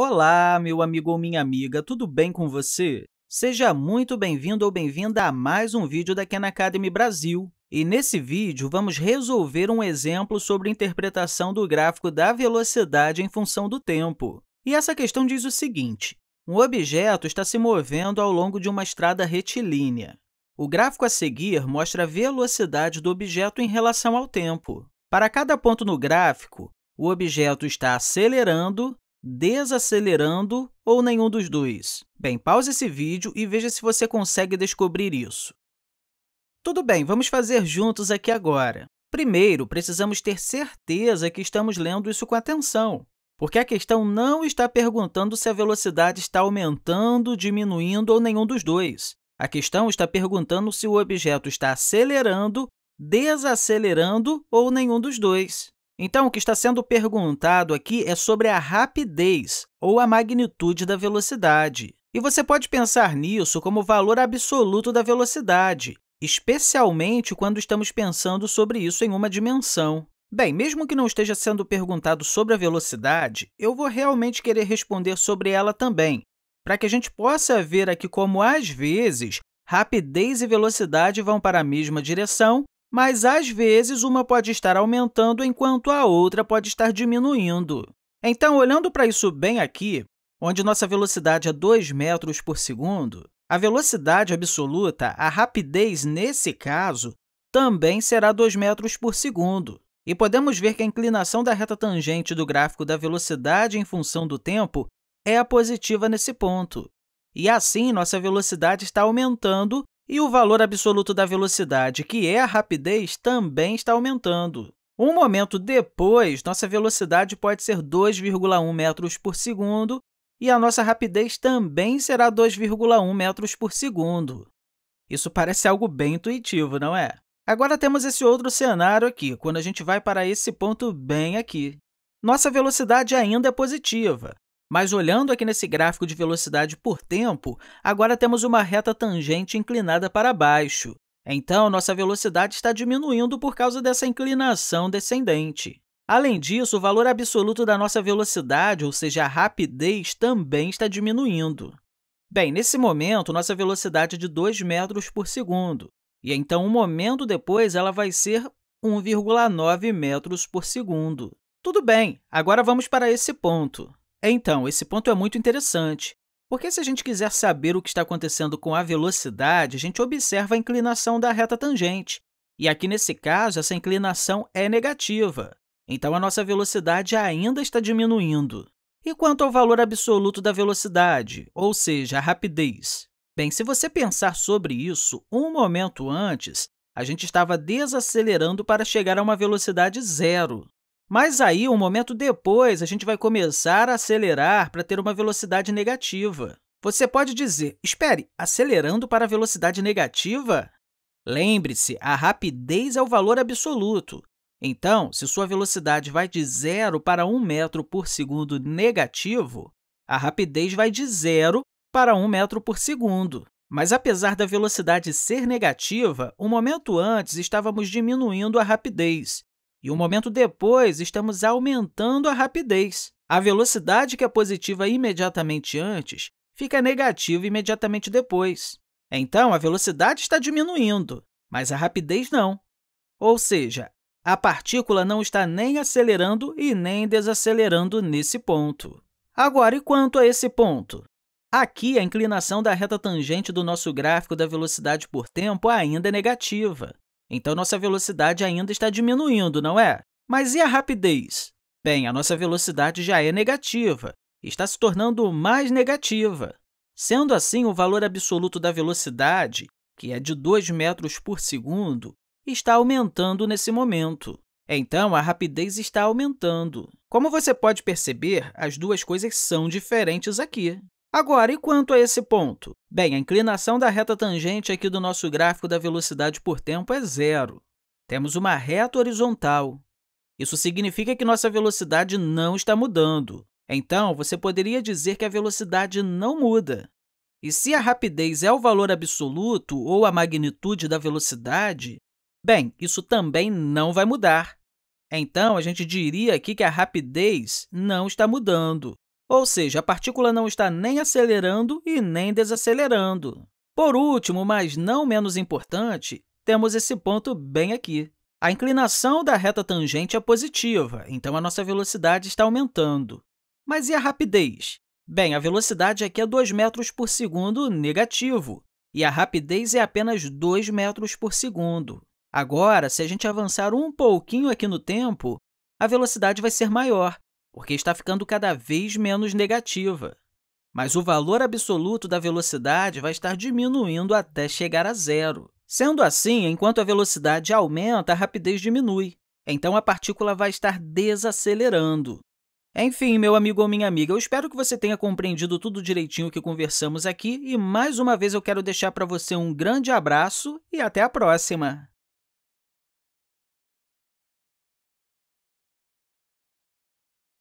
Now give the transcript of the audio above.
Olá, meu amigo ou minha amiga, tudo bem com você? Seja muito bem-vindo ou bem-vinda a mais um vídeo da Khan Academy Brasil. E nesse vídeo, vamos resolver um exemplo sobre interpretação do gráfico da velocidade em função do tempo. E essa questão diz o seguinte, um objeto está se movendo ao longo de uma estrada retilínea. O gráfico a seguir mostra a velocidade do objeto em relação ao tempo. Para cada ponto no gráfico, o objeto está acelerando, desacelerando ou nenhum dos dois? Bem, pause esse vídeo e veja se você consegue descobrir isso. Tudo bem, vamos fazer juntos aqui agora. Primeiro, precisamos ter certeza que estamos lendo isso com atenção, porque a questão não está perguntando se a velocidade está aumentando, diminuindo ou nenhum dos dois. A questão está perguntando se o objeto está acelerando, desacelerando ou nenhum dos dois. Então, o que está sendo perguntado aqui é sobre a rapidez, ou a magnitude da velocidade. E você pode pensar nisso como o valor absoluto da velocidade, especialmente quando estamos pensando sobre isso em uma dimensão. Bem, mesmo que não esteja sendo perguntado sobre a velocidade, eu vou realmente querer responder sobre ela também, para que a gente possa ver aqui como, às vezes, rapidez e velocidade vão para a mesma direção mas, às vezes, uma pode estar aumentando enquanto a outra pode estar diminuindo. Então, olhando para isso bem aqui, onde nossa velocidade é 2 metros por segundo, a velocidade absoluta, a rapidez nesse caso, também será 2 metros por segundo. E podemos ver que a inclinação da reta tangente do gráfico da velocidade em função do tempo é a positiva nesse ponto. E, assim, nossa velocidade está aumentando e o valor absoluto da velocidade, que é a rapidez, também está aumentando. Um momento depois, nossa velocidade pode ser 2,1 metros por segundo e a nossa rapidez também será 2,1 metros por segundo. Isso parece algo bem intuitivo, não é? Agora, temos esse outro cenário aqui, quando a gente vai para esse ponto bem aqui. Nossa velocidade ainda é positiva, mas olhando aqui nesse gráfico de velocidade por tempo, agora temos uma reta tangente inclinada para baixo. Então, nossa velocidade está diminuindo por causa dessa inclinação descendente. Além disso, o valor absoluto da nossa velocidade, ou seja, a rapidez, também está diminuindo. Bem, nesse momento, nossa velocidade é de 2 metros por segundo, e então, um momento depois, ela vai ser 1,9 metros por segundo. Tudo bem, agora vamos para esse ponto. Então, esse ponto é muito interessante, porque se a gente quiser saber o que está acontecendo com a velocidade, a gente observa a inclinação da reta tangente. E aqui, nesse caso, essa inclinação é negativa. Então, a nossa velocidade ainda está diminuindo. E quanto ao valor absoluto da velocidade, ou seja, a rapidez? Bem, se você pensar sobre isso, um momento antes, a gente estava desacelerando para chegar a uma velocidade zero. Mas aí, um momento depois, a gente vai começar a acelerar para ter uma velocidade negativa. Você pode dizer, espere, acelerando para a velocidade negativa? Lembre-se, a rapidez é o valor absoluto. Então, se sua velocidade vai de 0 para 1 metro por segundo negativo, a rapidez vai de 0 para 1 metro por segundo. Mas, apesar da velocidade ser negativa, um momento antes estávamos diminuindo a rapidez, e um momento depois, estamos aumentando a rapidez. A velocidade que é positiva imediatamente antes fica negativa imediatamente depois. Então, a velocidade está diminuindo, mas a rapidez não. Ou seja, a partícula não está nem acelerando e nem desacelerando nesse ponto. Agora, e quanto a esse ponto? Aqui, a inclinação da reta tangente do nosso gráfico da velocidade por tempo ainda é negativa. Então, nossa velocidade ainda está diminuindo, não é? Mas e a rapidez? Bem, a nossa velocidade já é negativa, está se tornando mais negativa. Sendo assim, o valor absoluto da velocidade, que é de 2 metros por segundo, está aumentando nesse momento. Então, a rapidez está aumentando. Como você pode perceber, as duas coisas são diferentes aqui. Agora, e quanto a esse ponto? Bem, a inclinação da reta tangente aqui do nosso gráfico da velocidade por tempo é zero. Temos uma reta horizontal. Isso significa que nossa velocidade não está mudando. Então, você poderia dizer que a velocidade não muda. E se a rapidez é o valor absoluto ou a magnitude da velocidade, bem, isso também não vai mudar. Então, a gente diria aqui que a rapidez não está mudando. Ou seja, a partícula não está nem acelerando e nem desacelerando. Por último, mas não menos importante, temos esse ponto bem aqui. A inclinação da reta tangente é positiva, então a nossa velocidade está aumentando. Mas e a rapidez? Bem, a velocidade aqui é 2 metros por segundo negativo, e a rapidez é apenas 2 metros por segundo. Agora, se a gente avançar um pouquinho aqui no tempo, a velocidade vai ser maior, porque está ficando cada vez menos negativa. Mas o valor absoluto da velocidade vai estar diminuindo até chegar a zero. Sendo assim, enquanto a velocidade aumenta, a rapidez diminui. Então, a partícula vai estar desacelerando. Enfim, meu amigo ou minha amiga, eu espero que você tenha compreendido tudo direitinho que conversamos aqui e, mais uma vez, eu quero deixar para você um grande abraço e até a próxima!